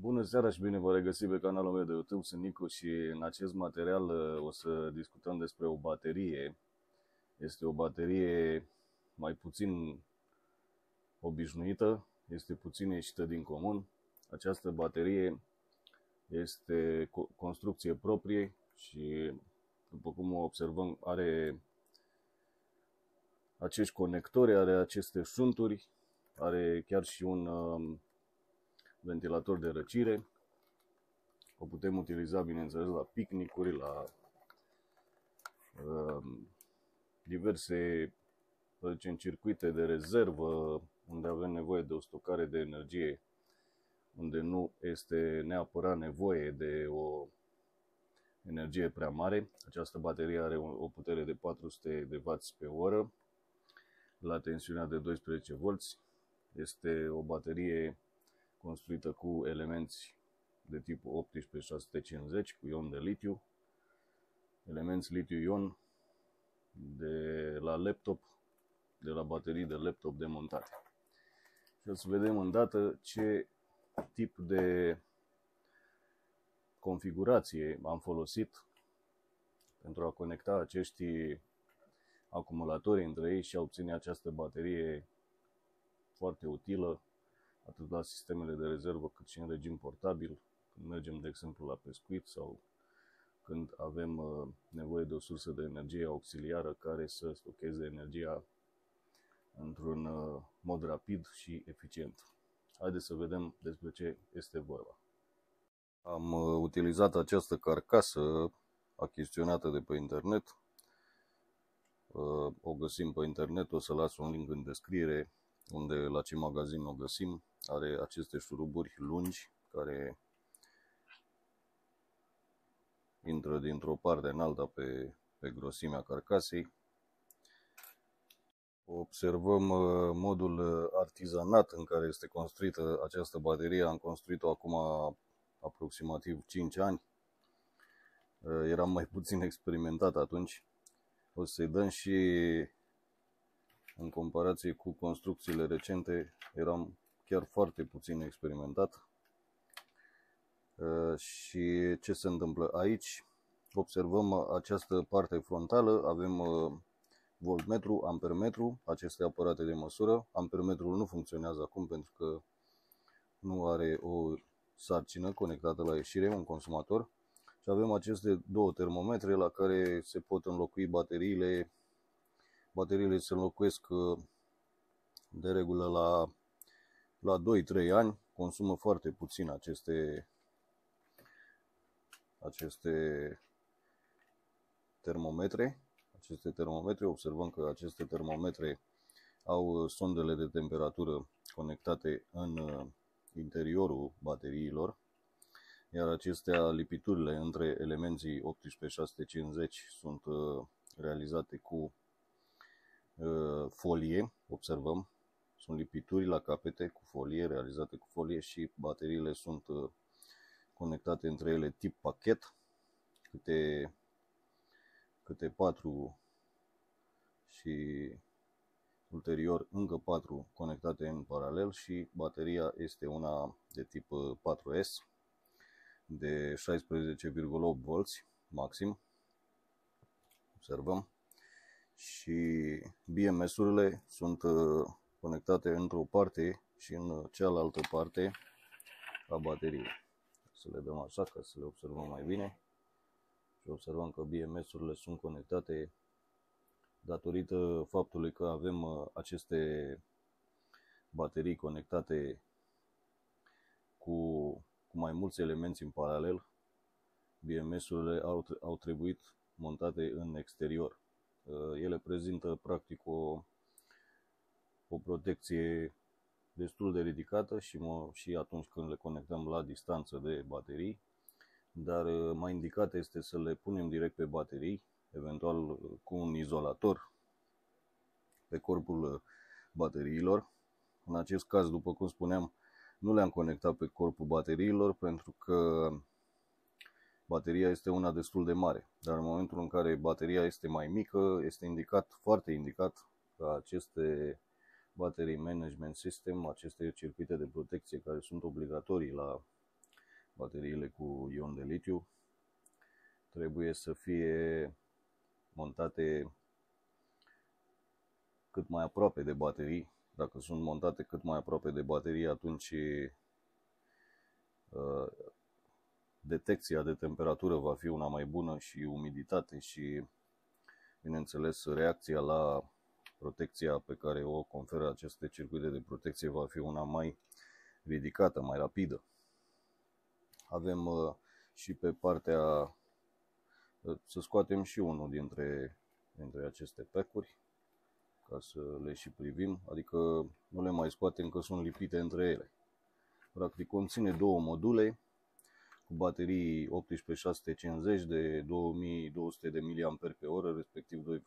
Bună seara și bine vă regăsit pe canalul meu de YouTube, sunt Nicu și în acest material uh, o să discutăm despre o baterie. Este o baterie mai puțin obișnuită, este puțin ieșită din comun. Această baterie este construcție proprie și după cum observăm are acești conectori, are aceste șunturi, are chiar și un um, ventilator de răcire. O putem utiliza, bineînțeles, la picnicuri, la uh, diverse zicem, circuite de rezervă, unde avem nevoie de o stocare de energie, unde nu este neapărat nevoie de o energie prea mare. Această baterie are o putere de 400 de W pe oră la tensiunea de 12 V. Este o baterie construită cu elemente de tip 18650 cu ion de litiu, elemente litiu-ion de la laptop, de la baterii de laptop demontate. Și o să vedem îndată ce tip de configurație am folosit pentru a conecta acești acumulatori între ei și a obține această baterie foarte utilă atât la sistemele de rezervă cât și în regim portabil, când mergem, de exemplu, la pescuit sau când avem uh, nevoie de o sursă de energie auxiliară care să stocheze energia într-un uh, mod rapid și eficient. Haideți să vedem despre ce este vorba. Am uh, utilizat această carcasă achiziționată de pe internet. O găsim pe internet, o să las un link în descriere unde la ce magazin o găsim. Are aceste șuruburi lungi care intră dintr-o parte în alta pe, pe grosimea carcasei. Observăm uh, modul uh, artizanat în care este construită această baterie. Am construit-o acum aproximativ 5 ani. Uh, eram mai puțin experimentat atunci. O să-i dăm și în comparație cu construcțiile recente, eram chiar foarte puțin experimentat. Uh, și ce se întâmplă aici? Observăm această parte frontală, avem uh, voltmetru, ampermetru, aceste aparate de măsură. Ampermetrul nu funcționează acum pentru că nu are o sarcină conectată la ieșire, un consumator. Și avem aceste două termometre la care se pot înlocui bateriile Bateriile se înlocuiesc uh, de regulă la, la 2-3 ani, consumă foarte puțin aceste, aceste termometre. Aceste termometre, observăm că aceste termometre au sondele de temperatură conectate în uh, interiorul bateriilor, iar acestea, lipiturile între elemenții 18650 sunt uh, realizate cu Uh, folie, observăm, sunt lipituri la capete cu folie, realizate cu folie și bateriile sunt uh, conectate între ele tip pachet, câte, câte 4 și ulterior încă 4 conectate în paralel și bateria este una de tip 4S uh, de 16,8V maxim. Observăm și BMS-urile sunt uh, conectate într-o parte și în cealaltă parte a bateriei. Să le dăm așa ca să le observăm mai bine. Și observăm că BMS-urile sunt conectate datorită faptului că avem uh, aceste baterii conectate cu, cu mai mulți elemente în paralel. BMS-urile au, au trebuit montate în exterior. Uh, ele prezintă practic o, o protecție destul de ridicată și, mă, și atunci când le conectăm la distanță de baterii, dar uh, mai indicat este să le punem direct pe baterii, eventual uh, cu un izolator pe corpul bateriilor. În acest caz, după cum spuneam, nu le-am conectat pe corpul bateriilor pentru că bateria este una destul de mare, dar în momentul în care bateria este mai mică, este indicat, foarte indicat, ca aceste battery management system, aceste circuite de protecție care sunt obligatorii la bateriile cu ion de litiu, trebuie să fie montate cât mai aproape de baterii. Dacă sunt montate cât mai aproape de baterii, atunci uh, detecția de temperatură va fi una mai bună și umiditate și, bineînțeles, reacția la protecția pe care o conferă aceste circuite de protecție va fi una mai ridicată, mai rapidă. Avem uh, și pe partea uh, să scoatem și unul dintre, dintre aceste pecuri ca să le și privim, adică nu le mai scoatem că sunt lipite între ele. Practic conține două module cu baterii 18650 de 2200 de mAh pe oră, respectiv 2,2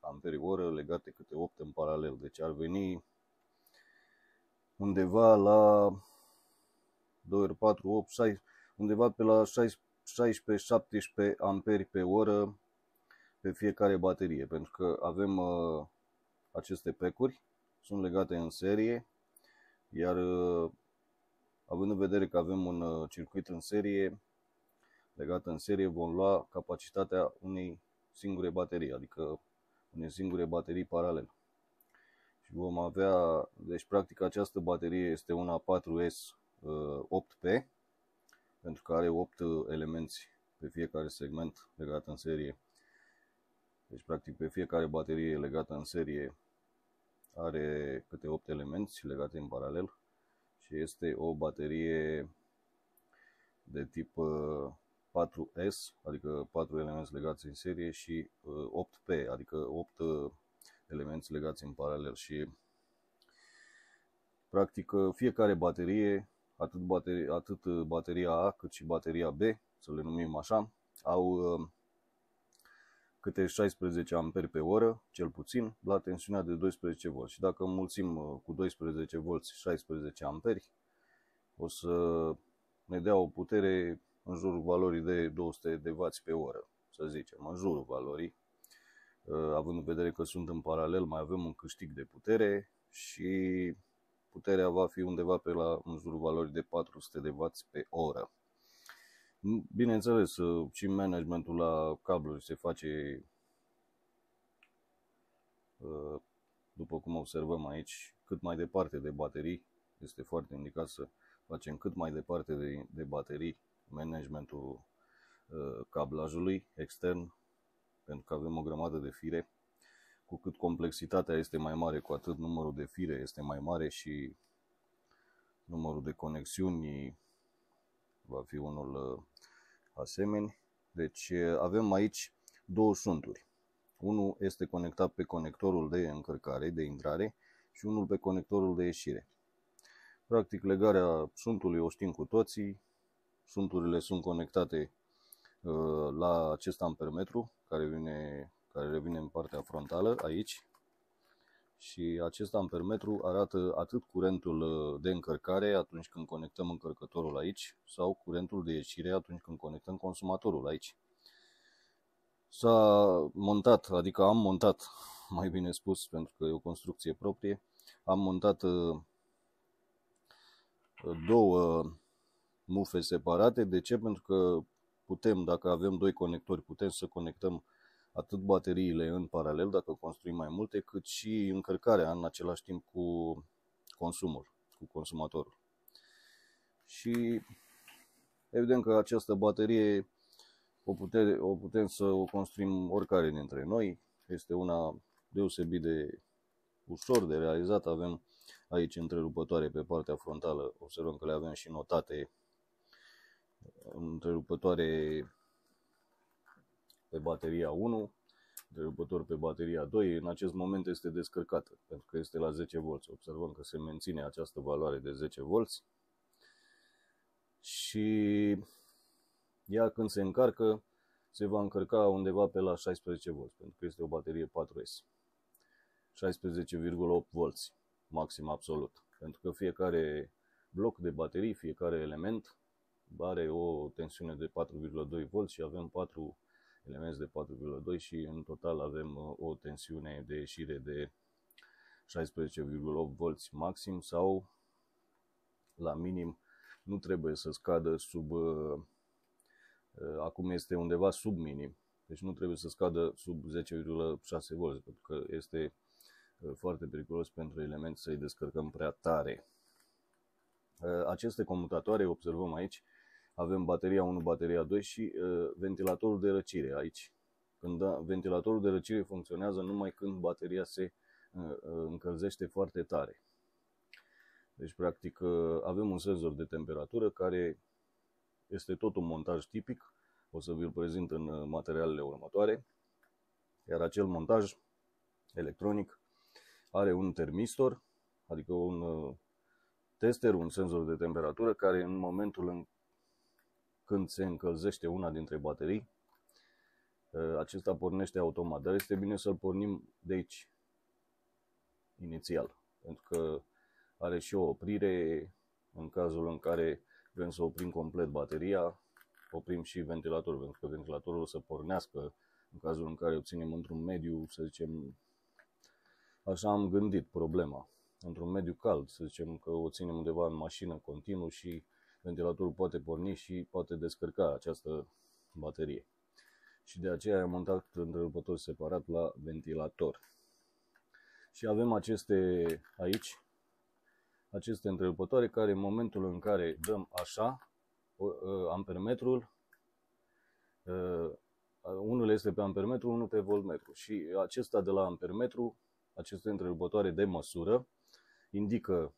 Ah legate câte 8 în paralel. Deci ar veni undeva la 2 ori 4, 8, 6, undeva pe la 16-17 amperi pe oră pe fiecare baterie, pentru că avem uh, aceste pecuri, sunt legate în serie, iar uh, având în vedere că avem un uh, circuit în serie, legat în serie, vom lua capacitatea unei singure baterii, adică unei singure baterii paralel. Și vom avea, deci practic această baterie este una 4S 8P, uh, pentru că are 8 elemente pe fiecare segment legat în serie. Deci practic pe fiecare baterie legată în serie are câte 8 elemente legate în paralel și este o baterie de tip 4S, uh, adică 4 elemente legați în serie și 8P, uh, adică 8 uh, elemente legați în paralel și practic fiecare baterie, atât bateria, atât bateria A cât și bateria B, să le numim așa, au câte 16 amperi pe oră, cel puțin, la tensiunea de 12 V. Și dacă înmulțim uh, cu 12 V 16 amperi, o să ne dea o putere în jurul valorii de 200 de W pe oră, să zicem, în jurul valorii. Uh, având în vedere că sunt în paralel, mai avem un câștig de putere și puterea va fi undeva pe la în jurul valorii de 400 de W pe oră. Bineînțeles, uh, și managementul la cabluri se face, uh, după cum observăm aici, cât mai departe de baterii. Este foarte indicat să facem cât mai departe de, de baterii managementul uh, cablajului extern, pentru că avem o grămadă de fire. Cu cât complexitatea este mai mare, cu atât numărul de fire este mai mare și numărul de conexiuni va fi unul asemenea. Deci avem aici două șunturi. Unul este conectat pe conectorul de încărcare, de intrare și unul pe conectorul de ieșire. Practic legarea șuntului o știm cu toții. Șunturile sunt conectate uh, la acest ampermetru care, vine, care revine în partea frontală aici și acest ampermetru arată atât curentul uh, de încărcare atunci când conectăm încărcătorul aici sau curentul de ieșire atunci când conectăm consumatorul aici. S-a montat, adică am montat, mai bine spus, pentru că e o construcție proprie, am montat uh, două mufe separate. De ce? Pentru că putem, dacă avem doi conectori, putem să conectăm atât bateriile în paralel, dacă construim mai multe, cât și încărcarea în același timp cu consumul, cu consumatorul. Și evident că această baterie o, putere, o putem să o construim oricare dintre noi. Este una deosebit de ușor de realizat. Avem aici întrerupătoare pe partea frontală. Observăm că le avem și notate întrerupătoare pe bateria 1, derupător pe bateria 2, în acest moment este descărcată, pentru că este la 10 V. Observăm că se menține această valoare de 10 V și ea când se încarcă, se va încărca undeva pe la 16 V, pentru că este o baterie 4S. 16,8 V, maxim absolut. Pentru că fiecare bloc de baterii, fiecare element are o tensiune de 4,2 V și avem 4 elemente de 4,2 și în total avem uh, o tensiune de ieșire de 16,8 V maxim sau la minim nu trebuie să scadă sub, uh, uh, acum este undeva sub minim, deci nu trebuie să scadă sub 10,6 V, pentru că este foarte periculos pentru element să-i descărcăm prea tare. Aceste comutatoare, observăm aici, avem bateria 1, bateria 2 și ventilatorul de răcire aici. Când da, ventilatorul de răcire funcționează numai când bateria se încălzește foarte tare. Deci, practic, avem un senzor de temperatură care este tot un montaj tipic. O să vi-l prezint în materialele următoare. Iar acel montaj electronic are un termistor, adică un tester, un senzor de temperatură, care în momentul în când se încălzește una dintre baterii, acesta pornește automat. Dar este bine să-l pornim de aici, inițial, pentru că are și o oprire în cazul în care vrem să oprim complet bateria, oprim și ventilatorul, pentru că ventilatorul o să pornească în cazul în care obținem într-un mediu, să zicem, așa am gândit problema, într-un mediu cald, să zicem că o ținem undeva în mașină continuu și ventilatorul poate porni și poate descărca această baterie. Și de aceea am montat întrerupător separat la ventilator. Și avem aceste aici, aceste întrerupătoare care în momentul în care dăm așa, ă, ampermetrul, ă, unul este pe ampermetru, unul pe voltmetru și acesta de la ampermetru, aceste întrerupătoare de măsură, indică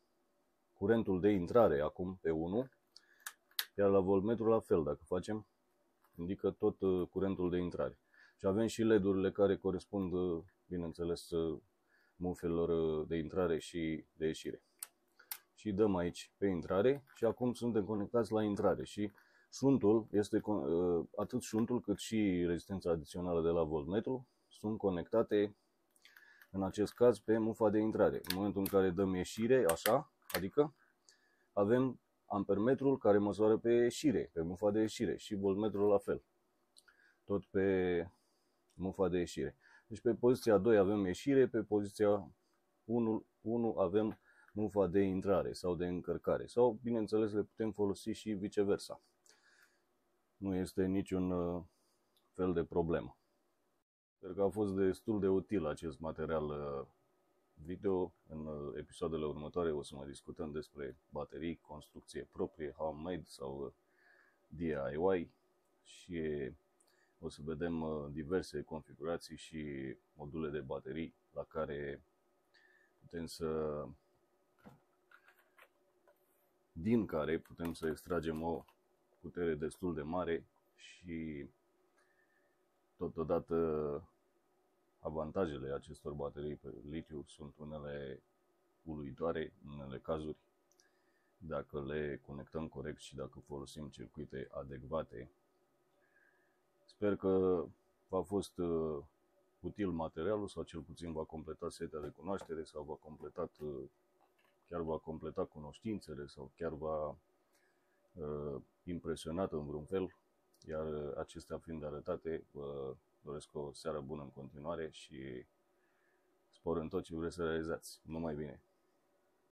curentul de intrare acum pe 1, iar la voltmetru la fel, dacă facem, indică tot ă, curentul de intrare. Și avem și LED-urile care corespund, bineînțeles, mufelor de intrare și de ieșire și dăm aici pe intrare și acum suntem conectați la intrare și șuntul este, uh, atât șuntul cât și rezistența adițională de la voltmetru sunt conectate în acest caz pe mufa de intrare. În momentul în care dăm ieșire, așa, adică avem ampermetrul care măsoară pe ieșire, pe mufa de ieșire și voltmetrul la fel, tot pe mufa de ieșire. Deci pe poziția 2 avem ieșire, pe poziția 1, 1 avem mufa de intrare sau de încărcare. Sau, bineînțeles, le putem folosi și viceversa. Nu este niciun uh, fel de problemă. Sper că a fost destul de util acest material uh, video. În uh, episoadele următoare o să mai discutăm despre baterii, construcție proprie, homemade sau DIY și o să vedem diverse configurații și module de baterii la care putem să din care putem să extragem o putere destul de mare și totodată avantajele acestor baterii pe litiu sunt unele uluitoare în unele cazuri dacă le conectăm corect și dacă folosim circuite adecvate. Sper că v-a fost uh, util materialul sau cel puțin v-a completat setea de cunoaștere sau v-a completat uh, chiar va completa cunoștințele sau chiar va uh, impresionat în vreun fel, iar acestea fiind arătate, vă doresc o seară bună în continuare și spor în tot ce vreți să realizați. Numai bine!